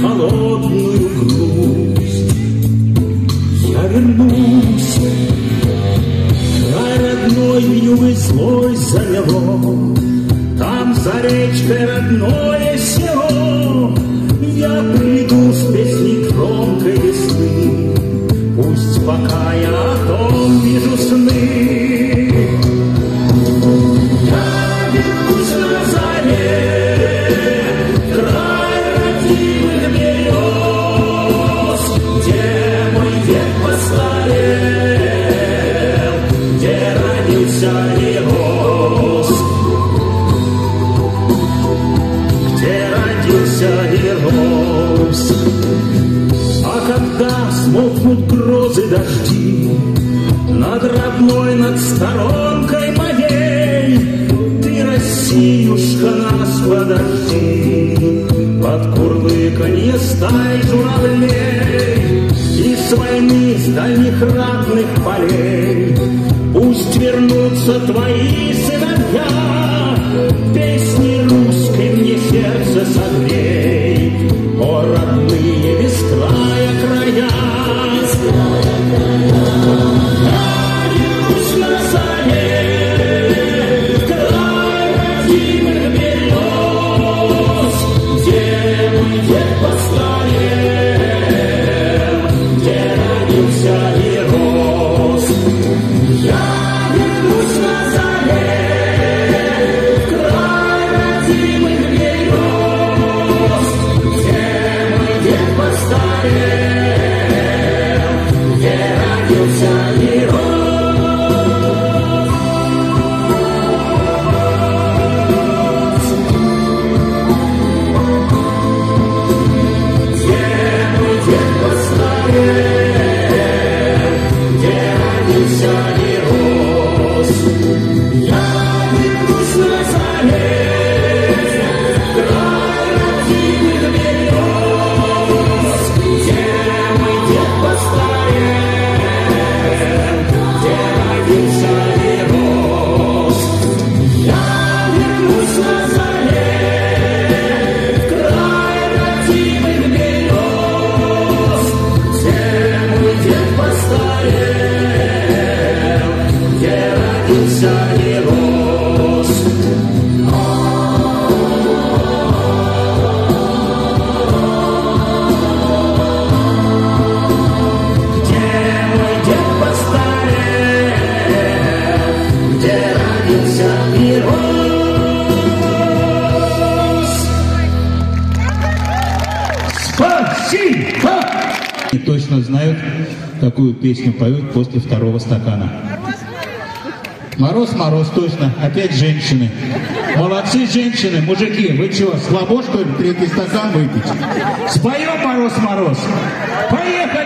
холодную грусть. Я вернулся, край родной вьюгой злой замело, Там за речкой родное дожди Над родной, над сторонкой моей Ты, Россиюшка, нас подожди. Под курлыканье стай журавлей И с войны, с дальних ратных полей. Пусть вернутся твои сыновья Песни точно знают, какую песню поют после второго стакана. Мороз, мороз, точно. Опять женщины. Молодцы женщины, мужики. Вы что, слабо, что ли, третий стакан выпить? Споем мороз, мороз. Поехали